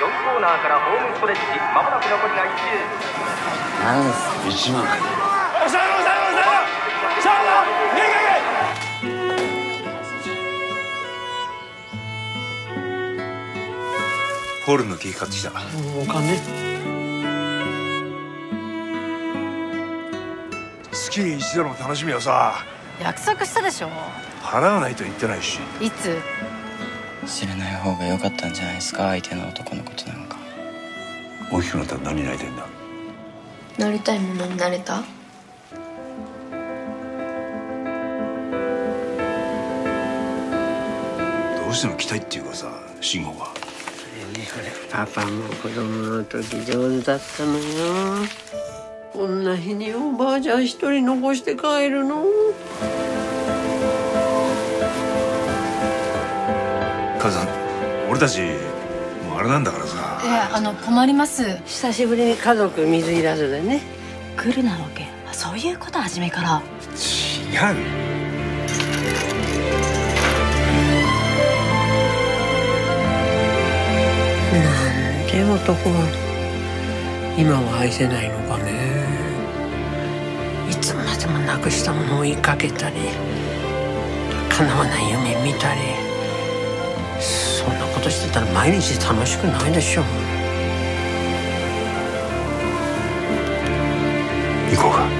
4コーナーからホームストレッチまもなく残りが1周。なんす1万ホールのケーキ買ってきたお金？月に一度の楽しみをさ。約束したでしょ。払わないと言ってないし。いつ？知らない方が良かったんじゃないですか相手の男のことなんか。大きくなったら何になりたいんだ？なりたいものになれた？どうしても来たいっていうかさ慎吾がパパも子供の時上手だったのよ。こんな日におばあちゃん一人残して帰るの母さん俺たちもうあれなんだからさ。いやあの困ります。久しぶりに家族水入らずでね。来るなわけ。あそういうこと初めから。違う。なんで男は今は愛せないのかね。いつまでもなくしたものを追いかけたり叶わない夢見たりことしてたら毎日楽しくないでしょう。行こうか。